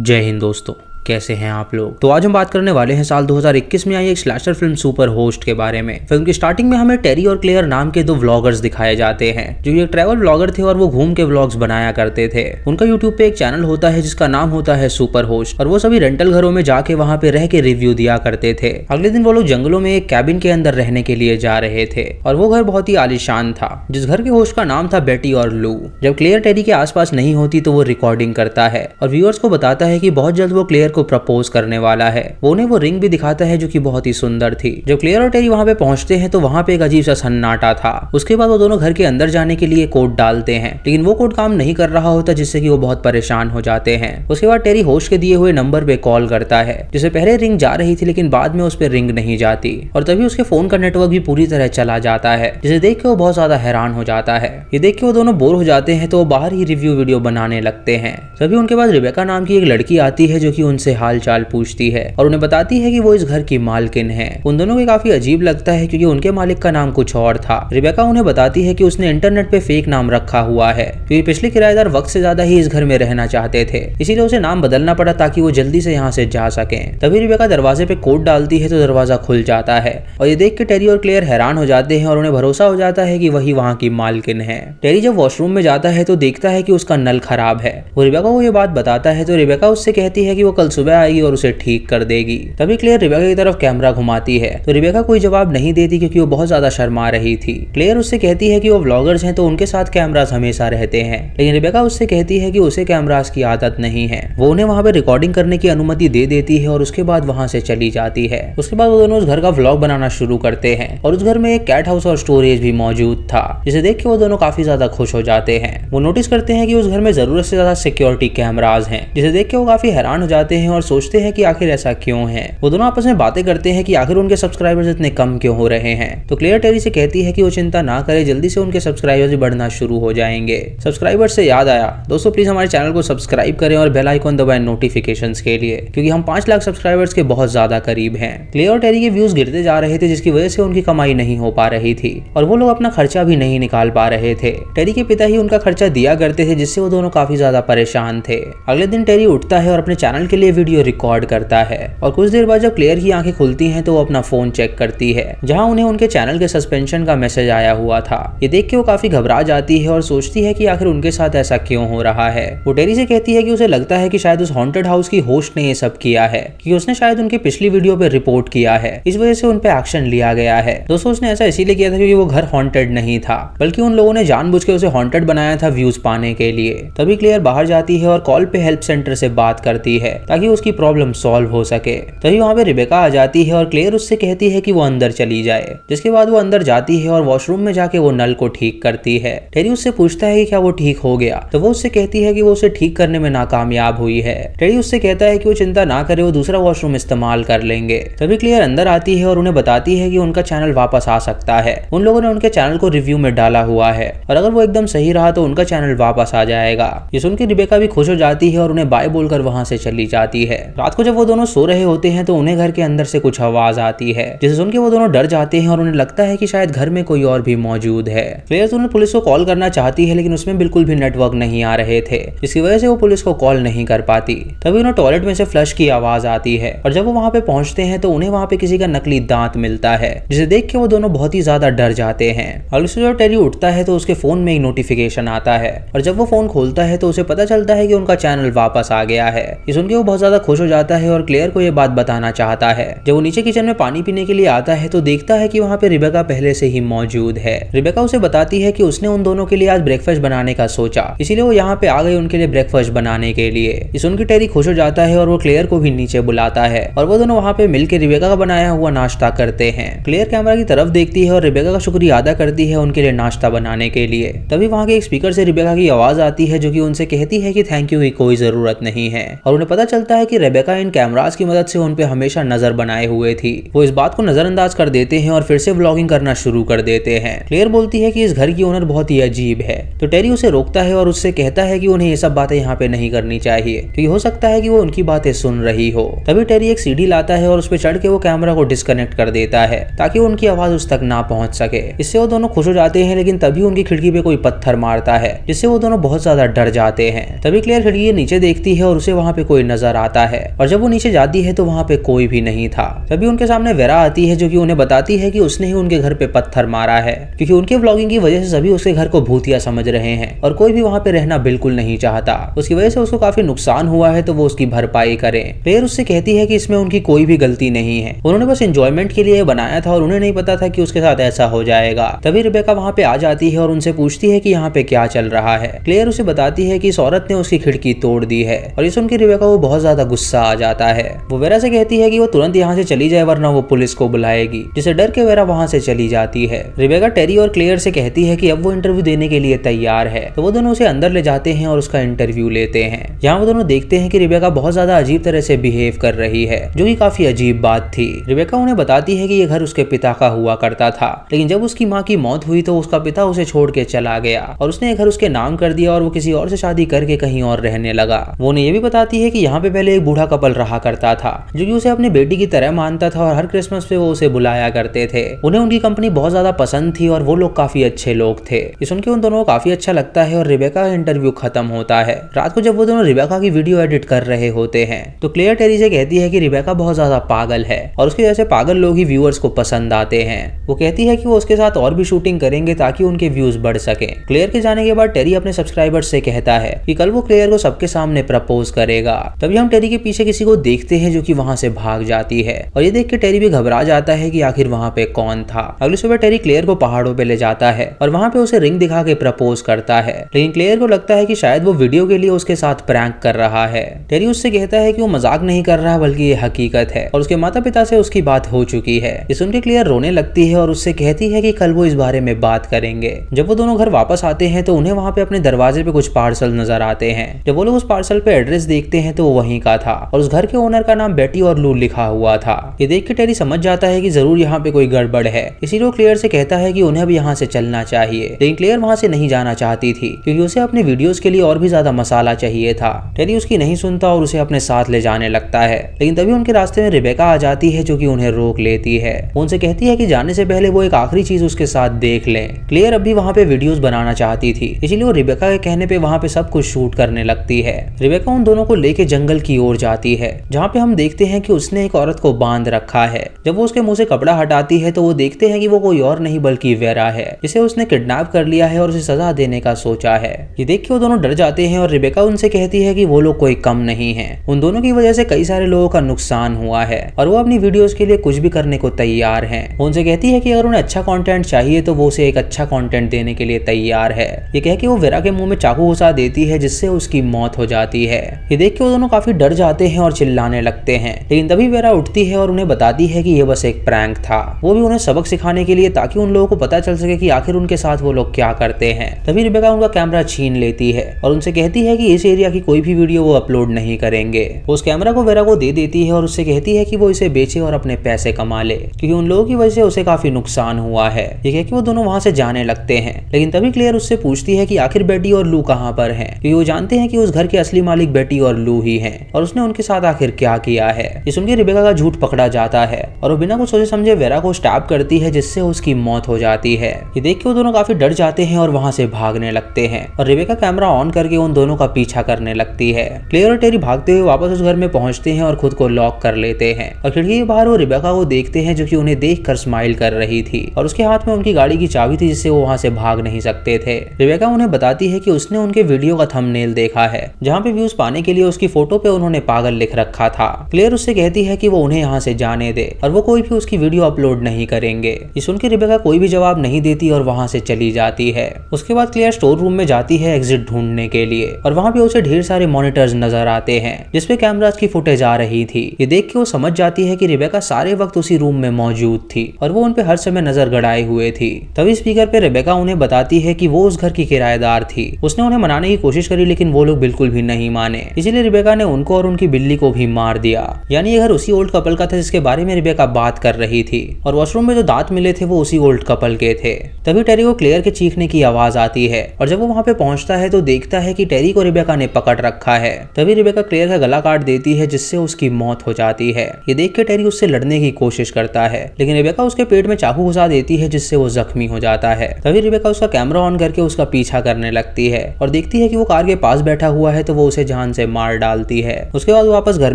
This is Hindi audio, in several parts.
जय हिंद दोस्तों। कैसे हैं आप लोग? तो आज हम बात करने वाले हैं साल 2021 में आई एक स्लैशर फ़िल्म सुपर होस्ट के बारे में। फ़िल्म की स्टार्टिंग में हमें टेरी और क्लेयर नाम के दो व्लॉगर्स दिखाए जाते हैं, जो एक ट्रैवल व्लॉगर थे और वो घूम के व्लॉग्स बनाया करते थे। उनका यूट्यूब पे एक चैनल होता है जिसका नाम होता है सुपर होस्ट और वो सभी रेंटल घरों में जाके वहाँ पे रह के रिव्यू दिया करते थे। अगले दिन वो लोग जंगलों में एक कैबिन के अंदर रहने के लिए जा रहे थे, और वो घर बहुत ही आलिशान था, जिस घर के होस्ट का नाम था बेटी और लू जब क्लियर टेरी के आसपास नहीं होती तो वो रिकॉर्डिंग करता है, और व्यूअर्स को बताता है कि बहुत जल्द वो क्लियर को प्रपोज करने वाला है। वो उन्हें वो रिंग भी दिखाता है जो कि बहुत ही सुंदर थी। जब क्लियर और टेरी वहाँ पे पहुँचते हैं तो वहाँ पे एक अजीब सा सन्नाटा था। उसके बाद वो दोनों घर के अंदर जाने के लिए कोड डालते हैं। लेकिन वो कोड काम नहीं कर रहा होता, जिससे कि वो बहुत परेशान हो जाते हैं। उसके बाद टेरी होश के दिए हुए नंबर पे कॉल करता है, जिसे पहले रिंग जा रही थी, लेकिन बाद में उस पर रिंग नहीं जाती। और तभी उसके फ़ोन का नेटवर्क भी पूरी तरह चला जाता है, जिसे देख के वो बहुत ज़्यादा हैरान हो जाता है। ये देख के वो दोनों बोर हो जाते हैं तो वो बाहर ही रिव्यू वीडियो बनाने लगते हैं। तभी उनके पास रिबेका नाम की एक लड़की आती है, जो की उनसे हाल चाल पूछती है और उन्हें बताती है कि वो इस घर की मालकिन है। उन दोनों को काफ़ी अजीब लगता है क्योंकि उनके मालिक का नाम कुछ और था। रिबेका उन्हें बताती है कि उसने इंटरनेट पे फेक नाम रखा हुआ है, क्योंकि पिछले किराएदार वक्त से ज़्यादा ही इस घर में रहना चाहते थे। इसीलिए उसे नाम बदलना पड़ा ताकि वो जल्दी से यहाँ से जा सके। तभी रिबेका दरवाजे पे कोड डालती है तो दरवाज़ा खुल जाता है और ये देख के टेरी और क्लियर हैरान हो जाते हैं और उन्हें भरोसा हो जाता है की वही वहाँ की मालकिन है। टेरी जब वॉशरूम में जाता है तो देखता है की उसका नल खराब है। वो रिबेका को ये बात बताता है तो रिबेका उससे कहती है की वो कल सुबह आएगी और उसे ठीक कर देगी। तभी क्लियर रिबेका की तरफ़ कैमरा घुमाती है। तो रिबेका कोई जवाब नहीं देती क्योंकि वो बहुत ज़्यादा शर्मा रही थी। क्लियर उससे कहती है कि वो व्लॉगर्स हैं तो उनके साथ कैमराज हमेशा रहते हैं। लेकिन रिबेका उससे कहती है कि उसे कैमराज की आदत नहीं है। वो उन्हें वहाँ पे रिकॉर्डिंग करने की अनुमति दे देती है और उसके बाद वहाँ से चली जाती है। उसके बाद वो दोनों उस घर का व्लॉग बनाना शुरू करते हैं और उस घर में एक कैट हाउस और स्टोरेज भी मौजूद था, जिसे देख के वो दोनों काफ़ी ज़्यादा खुश हो जाते हैं। वो नोटिस करते हैं कि उस घर में ज़रूरत से ज़्यादा सिक्योरिटी कैमराज हैं, जिसे देख के वो काफ़ी हैरान हो जाते हैं और सोचते हैं कि आखिर ऐसा क्यों है। वो दोनों आपस में बातें करते हैं कि आखिर उनके सब्सक्राइबर्स इतने कम क्यों हो रहे हैं। तो क्लियर टेरी से कहती है कि वो चिंता ना करे, जल्दी से उनके सब्सक्राइबर्स बढ़ना शुरू हो जाएँगे। सब्सक्राइबर्स से याद आया, दोस्तों प्लीज़ हमारे चैनल को सब्सक्राइब करें और बेल आइकन दबाएँ नोटिफिकेशन के लिए, क्योंकि हम पाँच लाख सब्सक्राइबर्स के बहुत ज़्यादा करीब हैं। क्लियर और टेरी के व्यूज़ गिरते जा रहे थे, जिसकी वजह से उनकी कमाई नहीं हो पा रही थी, और वो लोग अपना खर्चा भी नहीं निकाल पा रहे थे। टेरी के पिता ही उनका खर्चा दिया करते थे, जिससे वो दोनों काफ़ी ज़्यादा परेशान थे। अगले दिन टेरी उठता है और अपने चैनल के लिए वीडियो रिकॉर्ड करता है। और कुछ देर बाद जब क्लेयर की आँखें खुलती हैं तो वो अपना फ़ोन चेक करती है, जहाँ उन्हें उनके चैनल के सस्पेंशन का मैसेज आया हुआ था। ये देख के वो काफ़ी घबरा जाती है और सोचती है कि आखिर उनके साथ ऐसा क्यों हो रहा है। वो टेरी से कहती है कि उसे लगता है कि शायद उस हॉन्टेड हाउस की होस्ट ने ये सब किया है कि उसने शायद उनकी पिछली वीडियो पे रिपोर्ट किया है। इस वजह से उन पे एक्शन लिया गया है। दोस्तों, उसने ऐसा इसीलिए किया था क्योंकि वो घर हॉन्टेड नहीं था, बल्कि उन लोगों ने जानबूझ के उसे हॉन्टेड बनाया था व्यूज़ पाने के लिए। तभी क्लियर बाहर जाती है और कॉल पे हेल्प सेंटर से बात करती है ताकि उसकी प्रॉब्लम सॉल्व हो सके। तभी वहाँ पे रिबेका आ जाती है और क्लियर उससे कहती है कि वो अंदर चली जाए। जिसके बाद वो अंदर जाती है और वॉशरूम में जाके वो नल को ठीक करती है। टेरी उससे पूछता है कि क्या वो ठीक हो गया? तो वो उससे कहती है कि वो उसे ठीक करने में नाकामयाब हुई है। टेरी उससे कहता है कि वो चिंता ना करे, वो दूसरा वॉशरूम इस्तेमाल कर लेंगे। तभी क्लियर अंदर आती है और उन्हें बताती है कि उनका चैनल वापस आ सकता है। उन लोगों ने उनके चैनल को रिव्यू में डाला हुआ है। और अगर वो एकदम सही रहा तो उनका चैनल वापस आ जाएगा। ये सुन के रिबेका भी खुश हो जाती है और उन्हें बाय बोलकर वहाँ से चली जाती है। रात को जब वो दोनों सो रहे होते हैं तो उन्हें घर के अंदर से कुछ आवाज़ आती है, जिसे सुन के वो दोनों डर जाते हैं और उन्हें लगता है कि शायद घर में कोई और भी मौजूद है। क्लियर उन्हें पुलिस को कॉल करना चाहती है, लेकिन उसमें बिल्कुल भी नेटवर्क नहीं आ रहे थे, जिसकी वजह से वो पुलिस को कॉल नहीं कर पाती। तभी उन्हें टॉयलेट में से फ्लश की आवाज़ आती है, और जब वो वहाँ पे पहुँचते हैं तो उन्हें वहाँ पे किसी का नकली दांत मिलता है, जिसे देख के वो दोनों बहुत ही ज़्यादा डर जाते हैं। और जब टेरी उठता है तो उसके फ़ोन में एक नोटिफिकेशन आता है, और जब वो फ़ोन खोलता है तो उसे पता चलता है कि उनका चैनल वापस आ गया है। ये सुन के वो ज़्यादा खुश हो जाता है और क्लेयर को ये बात बताना चाहता है। जब वो नीचे किचन में पानी पीने के लिए आता है तो देखता है कि वहाँ पे रिबेका पहले से ही मौजूद है। रिबेका उसे बताती है कि उसने उन दोनों के लिए आज ब्रेकफास्ट बनाने का सोचा। इसीलिए वो यहाँ पे आ गई उनके लिए ब्रेकफास्ट बनाने के लिए। इस उनकी टेरी खुश हो जाता है और वो क्लियर को भी नीचे बुलाता है। और वो दोनों वहाँ पे मिलकर रिबेका का बनाया हुआ नाश्ता करते हैं। क्लियर कैमरा की तरफ़ देखती है और रिबेका का शुक्रिया अदा करती है उनके लिए नाश्ता बनाने के लिए। तभी वहाँ के एक स्पीकर से रिबेका की आवाज़ आती है, जो की उनसे कहती है की थैंक यू की कोई ज़रूरत नहीं है। और उन्हें पता चलता चलता है कि रेबेका इन कैमराज की मदद से उन हमेशा नज़र बनाए हुए थी। वो इस बात को नजरअंदाज कर देते हैं और फिर से ब्लॉगिंग करना शुरू कर देते हैं। क्लियर बोलती है कि इस घर की ओनर बहुत ही अजीब है। तो टेरी उसे रोकता है और उससे कहता है कि उन्हें ये सब बातें यहाँ पे नहीं करनी चाहिए। क्योंकि हो सकता है कि वो उनकी बातें सुन रही हो। तभी टेरी एक सीढ़ी लाता है और उस पर चढ़ के वो कैमरा को डिस्कनेक्ट कर देता है, ताकि उनकी आवाज़ उस तक ना पहुँच सके। इससे वो दोनों खुश हो जाते हैं, लेकिन तभी उनकी खिड़की पे कोई पत्थर मारता है, जिससे वो दोनों बहुत ज़्यादा डर जाते हैं। तभी क्लियर खिड़की नीचे देखती है और उसे वहाँ पे कोई नज़र आता है। और जब वो नीचे जाती है तो वहाँ पे कोई भी नहीं था। तभी उनके सामने वेरा आती है, जो कि उन्हें बताती है कि उसने ही उनके घर पे पत्थर मारा है, क्योंकि उनके व्लॉगिंग की वजह से सभी उसके घर को भूतिया समझ रहे हैं और कोई भी वहाँ पे रहना बिल्कुल नहीं चाहता। उसकी वजह से उसको काफ़ी नुकसान हुआ है तो वो उसकी भरपाई करे। प्लेयर उससे कहती है की इसमें उनकी कोई भी गलती नहीं है। उन्होंने बस इंजॉयमेंट के लिए बनाया था और उन्हें नहीं पता था की उसके साथ ऐसा हो जाएगा। तभी रिबेका वहाँ पे आ जाती है और उनसे पूछती है की यहाँ पे क्या चल रहा है। क्लियर उसे बताती है की इस औरत ने उसकी खिड़की तोड़ दी है और ये सुन के रिबेका वो बहुत ज़्यादा गुस्सा आ जाता है। वो वेरा से कहती है कि वो तुरंत यहाँ से चली जाए, वरना वो पुलिस को बुलाएगी, जिसे डर के वेरा वहाँ से चली जाती है। रिबेका टेरी और क्लियर से कहती है कि अब वो इंटरव्यू देने के लिए तैयार है। तो वो दोनों उसे अंदर ले जाते हैं और उसका इंटरव्यू लेते हैं। यहाँ वो दोनों देखते हैं कि रिबेका बहुत ज़्यादा अजीब तरह से बिहेव कर रही है, जो की काफ़ी अजीब बात थी। रिबेका उन्हें बताती है की ये घर उसके पिता का हुआ करता था, लेकिन जब उसकी माँ की मौत हुई तो उसका पिता उसे छोड़ के चला गया और उसने घर उसके नाम कर दिया और वो किसी और से शादी करके कहीं और रहने लगा। वो उन्हें ये भी बताती है कि यहाँ पे पहले एक बूढ़ा कपल रहा करता था, जो कि उसे अपनी बेटी की तरह मानता था और हर क्रिसमस पे वो उसे बुलाया करते थे। उन्हें उनकी कंपनी बहुत ज़्यादा पसंद थी और वो लोग काफ़ी अच्छे लोग थे। ये उन दोनों को काफ़ी अच्छा लगता है और रिबेका का इंटरव्यू खत्म होता है। रात को जब वो दोनों रिबेका की वीडियो एडिट कर रहे होते हैं तो क्लियर टेरी से कहती है की रिबेका बहुत ज़्यादा पागल है और उसके जैसे पागल लोग ही व्यूअर्स को पसंद आते हैं। वो कहती है की वो उसके साथ और भी शूटिंग करेंगे ताकि उनके व्यूज़ बढ़ सके। क्लियर के जाने के बाद टेरी अपने सब्सक्राइबर्स से कहता है कि कल वो क्लियर को सबके सामने प्रपोज करेगा। तभी हम टेरी के पीछे किसी को देखते हैं जो कि वहाँ से भाग जाती है। और ये देख के टेरी भी घबरा जाता है कि आखिर वहाँ पे कौन था। अगली सुबह टेरी क्लेयर को पहाड़ों पे ले जाता है और वहाँ पे उसे रिंग दिखा के प्रपोज करता है। लेकिन क्लियर को लगता है कि शायद वो वीडियो के लिए उसके साथ प्रैंक कर रहा है। टेरी उससे कहता है कि वो मज़ाक नहीं कर रहा, बल्कि ये हकीकत है। और उसके माता पिता से उसकी बात हो चुकी है। ये सुन के क्लियर रोने लगती है और उससे कहती है कि कल वो इस बारे में बात करेंगे। जब वो दोनों घर वापस आते हैं तो उन्हें वहाँ पे अपने दरवाजे पे कुछ पार्सल नज़र आते हैं। जब वो लोग उस पार्सल पे एड्रेस देखते हैं तो वो वहीं का था और उस घर के ओनर का नाम बेटी और लू लिखा हुआ था। ये देख के टेरी समझ जाता है कि ज़रूर यहाँ पे कोई गड़बड़ है। इसीलिए वो क्लियर से कहता है कि उन्हें अब यहाँ से चलना चाहिए। लेकिन क्लियर वहाँ से नहीं जाना चाहती थी, क्योंकि उसे अपने वीडियोस के लिए और भी ज़्यादा मसाला चाहिए था। टेरी उसकी नहीं सुनता और उसे अपने साथ ले जाने लगता है। लेकिन तभी उनके रास्ते में रिबेका आ जाती है, जो की उन्हें रोक लेती है। उनसे कहती है की जाने से पहले वो एक आखिरी चीज़ उसके साथ देख ले। क्लियर अब भी वहाँ पे वीडियोस बनाना चाहती थी। इसीलिए वो रिबेका के कहने पे वहाँ पे सब कुछ शूट करने लगती है। रिबेका उन दोनों को लेके जंगल की ओर जाती है, जहाँ पे हम देखते हैं कि उसने एक औरत को बाँध रखा है। जब वो उसके मुँह से कपड़ा हटाती है तो वो देखते हैं कि वो कोई और नहीं बल्कि वेरा है, जिसे उसने किडनैप कर लिया है और उसे सजा देने का सोचा है। ये देख के वो दोनों डर जाते हैं और रिबेका उनसे कहती है कि वो लोग कोई कम नहीं है। उन दोनों की वजह से कई सारे लोगों का नुकसान हुआ है और वो अपनी वीडियोस के लिए कुछ भी करने को तैयार है। उनसे कहती है कि अगर उन्हें अच्छा कंटेंट चाहिए तो वो उसे एक अच्छा कंटेंट देने के लिए तैयार है। ये कह के वो वेरा के मुँह में चाकू घुसा देती है, जिससे उसकी मौत हो जाती है। ये देख के वो दोनों काफ़ी डर जाते हैं और चिल्लाने लगते हैं। लेकिन तभी वेरा उठती है और उन्हें बताती है कि ये बस एक प्रैंक था। वो भी उन्हें सबक सिखाने के लिए ताकि उन लोगों को पता चल सके कि आखिर उनके साथ वो लोग क्या करते हैं। तभी रिबेका उनका कैमरा छीन लेती है और उनसे कहती है कि इस एरिया की कोई भी वीडियो वो अपलोड नहीं करेंगे। उस कैमरा को वेरा को दे देती है और उससे कहती है कि वो इसे बेचे और अपने पैसे कमा ले, क्योंकि उन लोगों की वजह से उसे काफ़ी नुकसान हुआ है। ये कह के वो दोनों वहाँ से जाने लगते हैं। लेकिन तभी क्लियर उससे पूछती है कि आखिर बेटी और लू कहाँ पर हैं? क्योंकि वो जानते हैं कि उस घर के असली मालिक बेटी और लू ही हैं। और उसने उनके साथ आखिर क्या किया है? ये सुन के रिबेका का झूठ पकड़ा जाता है और वो बिना कुछ सोचे समझे वेरा को स्टैप करती है, जिससे उसकी मौत हो जाती है। ये देख के वो दोनों काफ़ी डर जाते हैं और वहाँ से भागने लगते हैं और रिबेका कैमरा ऑन करके उन दोनों का पीछा करने लगती है। क्लियर और टेरी भागते हुए वापस उस घर में पहुँचते हैं और खुद को लॉक कर लेते हैं और खिड़की के बाहर वो रिबेका को देखते हैं, जो की उन्हें देख कर स्माइल कर रही थी और उसके हाथ में उनकी गाड़ी की चाबी थी, जिससे वो वहाँ से भाग नहीं सकते थे। रिबेका उन्हें बताती है कि उसने उनके वीडियो का थंबनेल देखा है, जहाँ पे व्यूज़ पाने के लिए उसकी फ़ोटो पे उन्होंने पागल लिख रखा था। क्लियर उससे कहती है कि वो उन्हें यहाँ से जाने दे और वो कोई भी उसकी वीडियो अपलोड नहीं करेंगे। ये सुन रिबेका कोई भी जवाब नहीं देती और वहाँ से चली जाती है। उसके बाद क्लियर स्टोर रूम में जाती है एग्जिट ढूँढने के लिए और वहाँ पे उसे ढेर सारे मॉनिटर्स नज़र आते हैं जिसपे कैमराज की फुटेज आ रही थी। ये देख के वो समझ जाती है कि रिबेका सारे वक्त उसी रूम में मौजूद थी और वो उनपे हर समय नज़र गड़ाए हुए थी। तभी स्पीकर पे रिबेका उन्हें बताती है की वो उस घर की किराएदार थी। उसने उन्हें मनाने की कोशिश करी, लेकिन वो लोग बिल्कुल भी नहीं माने। इसीलिए रिबेका ने उनको और उनकी बिल्ली को भी मार दिया। यानी ये घर उसी ओल्ड कपल का था जिसके बारे में रिबेका बात कर रही थी। और वॉशरूम में जो दांत मिले थे वो उसी ओल्ड कपल के थे। तभी टेरी को क्लियर के चीखने की आवाज़ आती है। और जब वो वहाँ पे पहुँचता है तो देखता है की टेरी को रिबेका ने पकड़ रखा है। तभी रिबेका क्लियर का गला काट देती है, जिससे उसकी मौत हो जाती है। ये देख के टेरी उससे लड़ने की कोशिश करता है। लेकिन रिबेका उसके पेट में चाकू घुसा देती है, जिससे वो जख्मी हो जाता है। तभी रिबेका उसका कैमरा ऑन करके उसका पीछा करने लगती है। और देखती है कि वो कार के पास बैठा हुआ है तो वो उसे जान से मार डालती है। उसके बाद वापस घर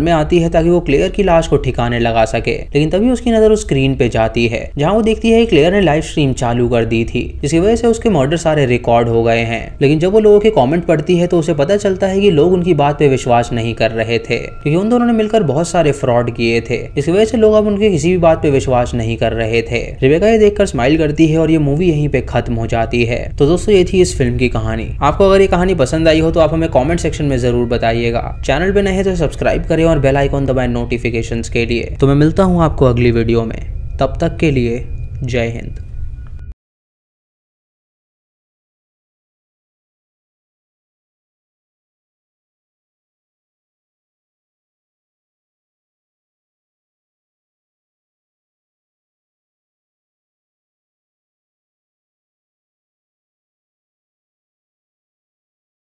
में आती है ताकि वो क्लेयर की लाश को ठिकाने लगा सके। लेकिन तभी उसकी नज़र उस स्क्रीन पे जाती है, जहाँ वो देखती है क्लियर ने लाइव स्ट्रीम चालू कर दी थी, जिसकी वजह से उसके मर्डर सारे रिकॉर्ड हो गए हैं। लेकिन जब वो लोगों के कॉमेंट पढ़ती है तो उसे पता चलता है की लोग उनकी बात पे विश्वास नहीं कर रहे थे, क्योंकि उन दोनों ने मिलकर बहुत सारे फ्रॉड किए थे इसकी वजह से लोग अब उनके किसी भी बात पे विश्वास नहीं कर रहे थे। रिबेका ये देखकर स्माइल करती है और ये मूवी यहीं पे खत्म हो जाती है। तो दोस्तों, ये थी इस फ़िल्म की कहानी। आपको अगर ये कहानी पसंद आई हो तो आप हमें कमेंट सेक्शन में ज़रूर बताइएगा। चैनल पे नए हैं तो सब्सक्राइब करें और बेल आइकॉन दबाएँ नोटिफिकेशंस के लिए। तो मैं मिलता हूँ आपको अगली वीडियो में। तब तक के लिए जय हिंद।